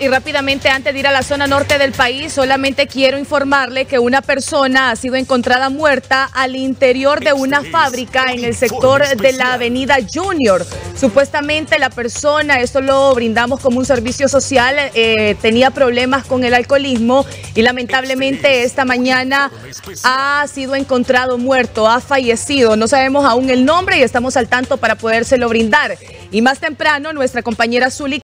Y rápidamente antes de ir a la zona norte del país, solamente quiero informarle que una persona ha sido encontrada muerta al interior de una fábrica en el sector de la avenida Junior. Supuestamente la persona, esto lo brindamos como un servicio social, eh, tenía problemas con el alcoholismo y lamentablemente esta mañana ha sido encontrado muerto, ha fallecido. No sabemos aún el nombre y estamos al tanto para podérselo brindar. Y más temprano, nuestra compañera Zuli